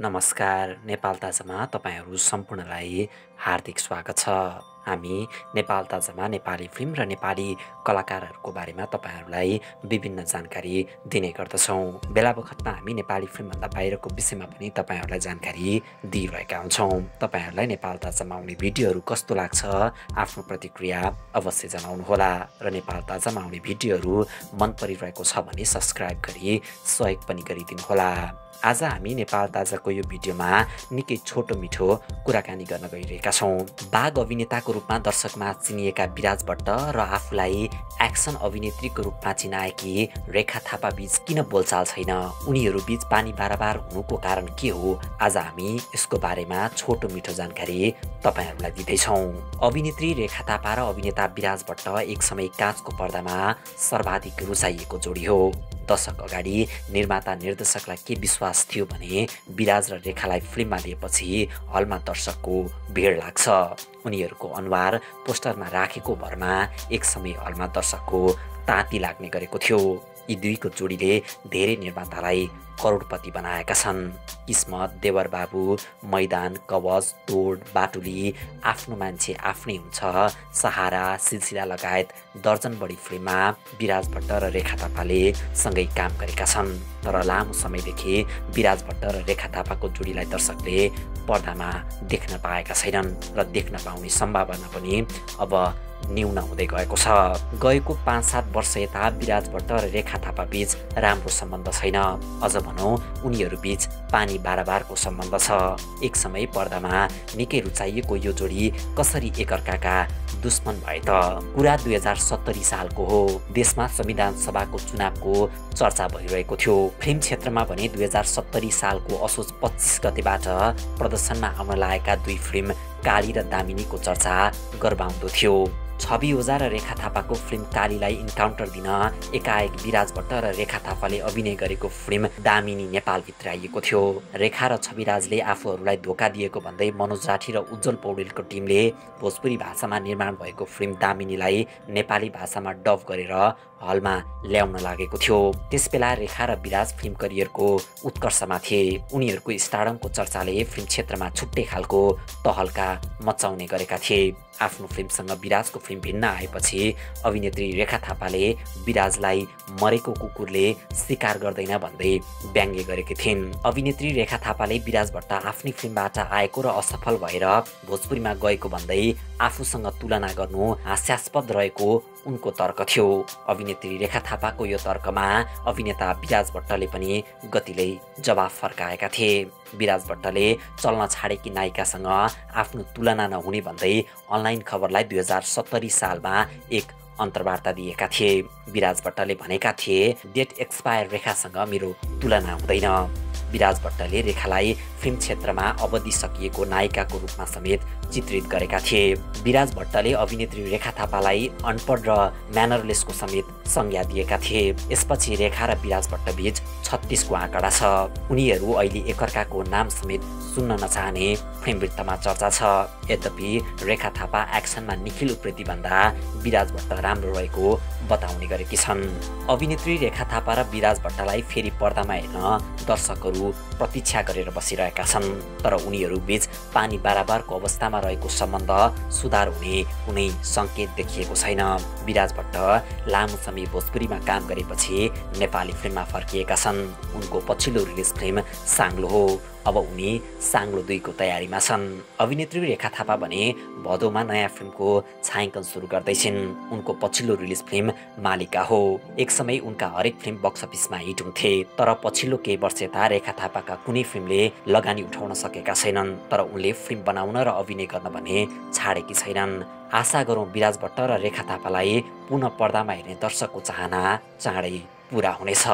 नमस्कार नेपाल ताजामा तपाईँहरू सम्पूर्णलाई हार्दिक स्वागत छ। हामी नेपाल ताजामा नेपाली फिल्म र नेपाली कलाकारहरूको बारेमा तपाईँहरूलाई विभिन्न जानकारी दिने गर्दछौँ। बेला बखतमा हामी नेपाली फिल्मभन्दा बाहिरको विषयमा पनि तपाईँहरूलाई जानकारी दिइरहेका हुन्छौँ। तपाईँहरूलाई नेपाल ताजामा आउने भिडियोहरू कस्तो लाग्छ आफ्नो प्रतिक्रिया अवश्य जनाउनुहोला र नेपाल ताजामा आउने भिडियोहरू मन परिरहेको छ भने सब्सक्राइब गरी सहयोग पनि गरिदिनुहोला। आज हामी नेपाल ताजाको यो भिडियोमा निकै छोटो मिठो कुराकानी गर्न गइरहेका छौँ। बाघ अभिनेताको रूपमा दर्शकमा चिनिएका विराज भट्ट र आफूलाई एक्सन अभिनेत्रीको रूपमा चिनाएकी रेखा थापा बीच किन बोलचाल छैन? उनीहरू बीच पानी बारबार हुनुको कारण के हो? आज हामी यसको बारेमा छोटो मिठो जानकारी तपाईँहरूलाई दिँदैछौँ। अभिनेत्री रेखा थापा र अभिनेता विराज भट्ट एक समय काँचको पर्दामा सर्वाधिक रुचाइएको जोडी हो। दशक अगाडि निर्माता निर्देशकलाई के विश्वास थियो भने विराज र रेखालाई फिल्ममा लिएपछि हलमा दर्शकको भिड लाग्छ। उनीहरूको अनुहार पोस्टरमा राखेको भरमा एक समय हलमा दर्शकको ताती लाग्ने गरेको थियो। यी दुईको जोडीले धेरै निर्मातालाई करोडपति बनाएका छन्। किस्मत देवर बाबु मैदान कवच तोड बाटुली आफ्नो मान्छे आफ्नै हुन्छ। सहारा सिलसिला लगायत दर्जन बढी फिल्ममा विराज भट्ट र रेखा थापाले सँगै काम गरेका छन्। तर लामो समयदेखि विराज भट्ट र रेखा थापाको जोडीलाई दर्शकले पर्दामा देख्न पाएका छैनन् र देख्न पाउने सम्भावना पनि अब न्यून हुँदै गएको छ। गएको पाँच सात वर्ष यता विराज भट्ट र रेखा थापा बीच राम्रो सम्बन्ध छैन। अझ भनौँ उनीहरू बीच पानी बारबारको सम्बन्ध छ। एक समय पर्दामा निकै रुचाइएको यो जोडी कसरी एकअर्काका दुश्मन भए त? कुरा दुई हजार सत्तरी सालको हो। देशमा संविधान सभाको चुनावको चर्चा भइरहेको थियो। फिल्म क्षेत्रमा भने दुई हजार सत्तरी सालको असोज पच्चिस गतेबाट प्रदर्शनमा आउन लागेका दुई फिल्म काली र दामिनीको चर्चा गर्बाउँदो थियो। छवि ओझा र रेखा थापाको फिल्म कालीलाई इन्काउन्टर दिन एकाएक विराज भट्ट र रेखा थापाले अभिनय गरेको फिल्म दामिनी नेपालभित्र आइएको थियो। रेखा र छविराजले आफूहरूलाई धोका दिएको भन्दै मनोज राठी र उज्जवल पौडेलको टिमले भोजपुरी भाषामा निर्माण भएको फिल्म दामिनीलाई नेपाली भाषामा डब गरेर हलमा ल्याउन लागेको थियो। त्यसबेला रेखा र विराज फिल्म करियरको उत्कर्षमा थिए। उनीहरूको स्टारडमको चर्चाले फिल्म क्षेत्रमा छुट्टै खालको तहल्का मचाउने गरेका थिए। आफ्नो फिल्मसँग विराजको फिल्म भिन्न आएपछि अभिनेत्री रेखा थापाले विराजलाई मरेको कुकुरले शिकार गर्दैन भन्दै व्यङ्ग्य गरेकी थिइन्। अभिनेत्री रेखा थापाले विराज भट्ट आफ्नै फिल्मबाट आएको र असफल भएर भोजपुरीमा गएको भन्दै आफूसँग तुलना गर्नु हास्यास्पद रहेको उनको तर्क थियो। अभिनेत्री रेखा थापाको यो तर्कमा अभिनेता विराज भट्टले पनि गतिले जवाफ फर्काएका थिए। विराज भट्टले चल्न छाडेकी नायिकासँग आफ्नो तुलना नहुने भन्दै अनलाइन खबरलाई दुई हजार सत्तरी सालमा एक अन्तर्वार्ता दिएका थिए। विराज भट्टले भनेका थिए डेट एक्सपायर रेखासँग मेरो तुलना हुँदैन। विराज भट्टले रेखालाई फिल्म क्षेत्रमा अवधि सकिएको नायिकाको रूपमा समेत चित्रित गरेका थिए। विराज भट्टले अभिनेत्री रेखा थापालाई अनपढ र म्यानरलेसको समेत संज्ञा दिएका थिए। यसपछि रेखा र विराज भट्ट बीच छत्तिसको आँकडा छ। उनीहरू अहिले एकअर्काको नाम समेत सुन्न नचाहने फिल्मवृत्तमा चर्चा छ। यद्यपि रेखा थापा एक्सनमा निखिल उप्रेती भन्दा विराज भट्ट राम्रो रहेको बताउने गरेकी छन्। अभिनेत्री रेखा थापा र विराज भट्टलाई फेरि पर्दामा हेर्न दर्शकहरू प्रतीक्षा गरेर बसिरहेका छन् तर उनीहरू बीच पानी बाराबारको अवस्थामा रहेको सम्बन्ध सुधार हुने कुनै सङ्केत देखिएको छैन। विराज भट्ट लामो समय भोजपुरीमा काम गरेपछि नेपाली फिल्ममा फर्किएका छन्। उनको पछिल्लो रिलिज फिल्म साङ्लो हो। अब उनी साङ्लो दुईको तयारीमा छन्। अभिनेत्री रेखा थापा भने भदौमा नयाँ फिल्मको छायाङ्कन सुरु गर्दैछिन्। उनको पछिल्लो रिलिज फिल्म मालिका हो। एक समय उनका हरेक फिल्म बक्स अफिसमा हिट हुन्थे तर पछिल्लो केही वर्ष यता रेखा थापाका कुनै फिल्मले लगानी उठाउन सकेका छैनन् तर उनले फिल्म बनाउन र अभिनय गर्न भने छाडेकी छैनन्। आशा गरौँ विराज भट्ट र रेखा थापालाई पुनः पर्दामा हेर्ने दर्शकको चाहना चाँडै पुरा हुनेछ।